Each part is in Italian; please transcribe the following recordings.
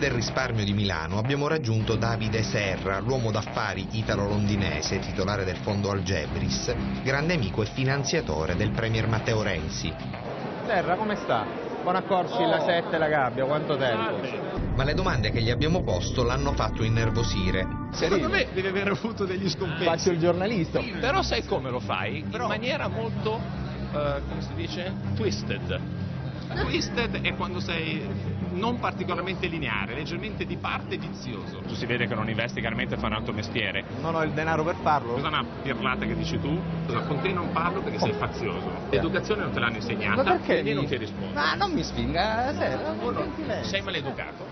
del risparmio di Milano abbiamo raggiunto Davide Serra, l'uomo d'affari italo-londinese, titolare del fondo Algebris, grande amico e finanziatore del premier Matteo Renzi. Serra, come sta? Buon accorsi, la 7 la gabbia, quanto tempo? Ma le domande che gli abbiamo posto l'hanno fatto innervosire. Secondo me devi aver avuto degli scompensi. Faccio il giornalista. Però sai come lo fai? In maniera molto, eh, come si dice? Twisted. Twisted è quando sei non particolarmente lineare, leggermente di parte e vizioso. Tu si vede che non investi chiaramente fa un altro mestiere. Non ho il denaro per farlo. Cosa una pirlata che dici tu? Cosa, con te non parlo perché sei fazioso. L'educazione non te l'hanno insegnata, Ma perché quindi mi- non ti rispondo. Ma non mi spinga, Serra, con gentilezza. Sei maleducato?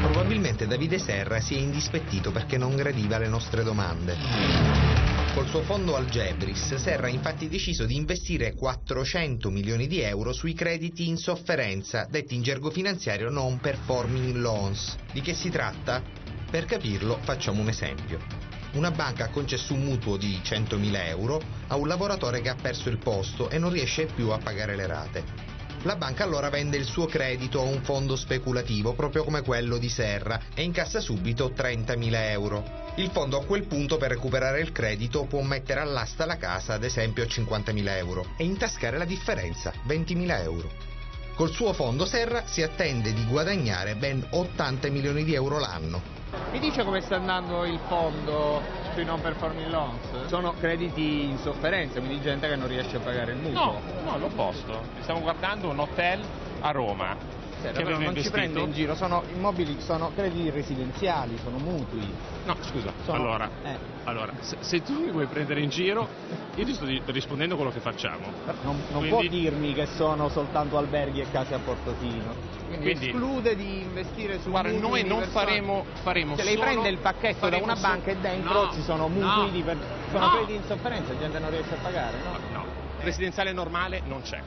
Probabilmente Davide Serra si è indispettito perché non gradiva le nostre domande. Col suo fondo Algebris, Serra ha infatti deciso di investire 400 milioni di euro sui crediti in sofferenza, detti in gergo finanziario non performing loans. Di che si tratta? Per capirlo facciamo un esempio. Una banca ha concesso un mutuo di 100.000 euro a un lavoratore che ha perso il posto e non riesce più a pagare le rate. La banca allora vende il suo credito a un fondo speculativo, proprio come quello di Serra, e incassa subito 30.000 euro. Il fondo a quel punto per recuperare il credito può mettere all'asta la casa, ad esempio a 50.000 euro, e intascare la differenza, 20.000 euro. Col suo fondo Serra si attende di guadagnare ben 80 milioni di euro l'anno. Mi dice come sta andando il fondo sui non performing loans? Sono crediti in sofferenza, quindi gente che non riesce a pagare il mutuo. No, no, l'opposto. Stiamo guardando un hotel a Roma. Serra, che non ci investito. prende in giro, sono immobili, sono crediti residenziali, sono mutui. No, scusa, Sono- allora, eh. allora se, se tu mi vuoi prendere in giro, io ti sto di- rispondendo a quello che facciamo. Non, non Quindi- può dirmi che sono soltanto alberghi e case a Portofino. Quindi, Quindi- esclude di investire su Guarda, mutui noi non faremo, faremo Se lei solo- prende il pacchetto da una banca e dentro No, ci sono mutui no, di per- sono no. crediti in sofferenza, gente non riesce a pagare, no? No, residenziale normale non c'è.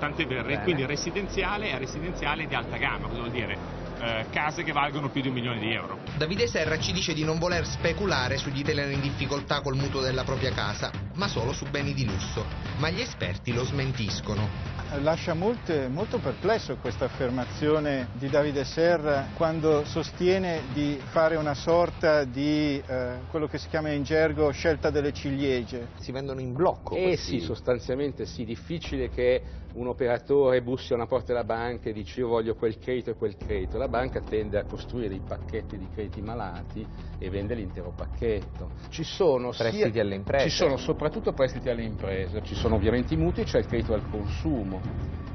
Tant'è vero, quindi residenziale è residenziale di alta gamma, cosa vuol dire? Eh, case che valgono più di un milione di euro. Davide Serra ci dice di non voler speculare sugli italiani in difficoltà col mutuo della propria casa, ma solo su beni di lusso. Ma gli esperti lo smentiscono. Lascia molte- molto perplesso questa affermazione di Davide Serra quando sostiene di fare una sorta di eh, quello che si chiama in gergo scelta delle ciliegie. Si vendono in blocco. Eh questi- sì, sostanzialmente sì, difficile che un operatore bussi a una porta della banca e dice io voglio quel credito e quel credito. La banca tende a costruire dei pacchetti di crediti malati e vende l'intero pacchetto. Ci sono sia- Prestiti alle imprese. Ci sono soprattutto prestiti alle imprese, ci sono ovviamente i mutui e c'è il credito al consumo.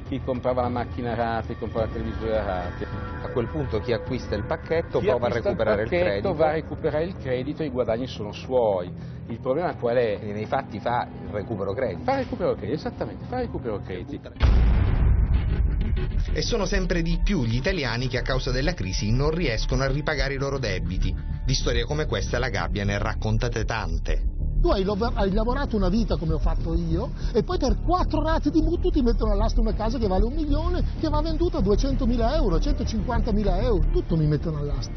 Chi comprava la macchina a rate, chi comprava il televisore a rate. A quel punto chi acquista il pacchetto Chi prova a recuperare il, pacchetto credito. va a recuperare il credito e i guadagni sono suoi. Il problema qual è? Quindi nei fatti fa il recupero credito. Fa recupero crediti, esattamente, fa recupero crediti. E sono sempre di più gli italiani che a causa della crisi non riescono a ripagare i loro debiti. Di storie come questa la gabbia ne ha raccontate tante. Tu hai, hai lavorato una vita come ho fatto io e poi per quattro rate di mutuo ti mettono all'asta una casa che vale un milione, che va venduta a 200.000 euro, 150.000 euro, tutto mi mettono all'asta.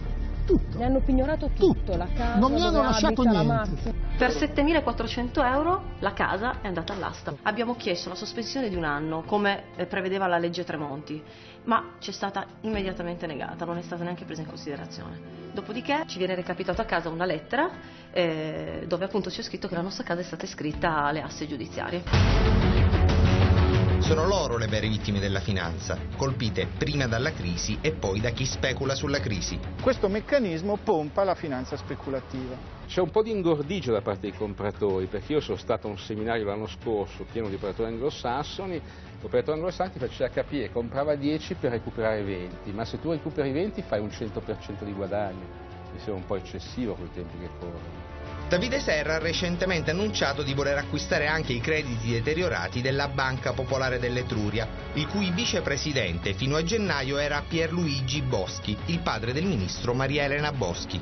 Tutto. Mi hanno pignorato tutto, la casa, Non mi hanno lasciato abita, niente. Per 7.400 euro la casa è andata all'asta. Abbiamo chiesto la sospensione di un anno, come eh, prevedeva la legge Tremonti, ma ci è stata immediatamente negata, non è stata neanche presa in considerazione. Dopodiché ci viene recapitata a casa una lettera eh, dove appunto c'è scritto che la nostra casa è stata iscritta alle aste giudiziarie. Sono loro le vere vittime della finanza, colpite prima dalla crisi e poi da chi specula sulla crisi. Questo meccanismo pompa la finanza speculativa. C'è un po' di ingordigio da parte dei compratori, perché io sono stato a un seminario l'anno scorso pieno di operatori anglosassoni, l'operatore anglosassone ti faceva capire che comprava 10 per recuperare 20, ma se tu recuperi 20 fai un 100% di guadagno. Mi sembra un po' eccessivo con i tempi che corrono. Davide Serra ha recentemente annunciato di voler acquistare anche i crediti deteriorati della Banca Popolare dell'Etruria, il cui vicepresidente fino a gennaio era Pierluigi Boschi, il padre del ministro Maria Elena Boschi.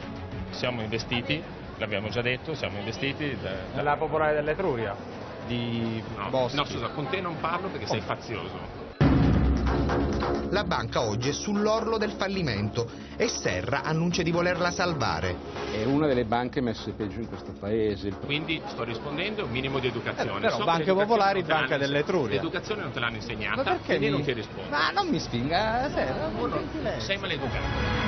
Siamo investiti, l'abbiamo già detto, siamo investiti da, da- La popolare dell'Etruria. di... No, Boschi. no, scusa, con te non parlo perché sei fazioso. La banca oggi è sull'orlo del fallimento e Serra annuncia di volerla salvare. È una delle banche messe peggio in questo paese. Quindi sto rispondendo un minimo di educazione. Eh, però So che Banche Popolari, Banca dell'Etruria. L'educazione non te l'hanno insegnata, Ma perché quindi mi- non ti rispondo. Ma non mi spinga, Serra, Sei maleducato.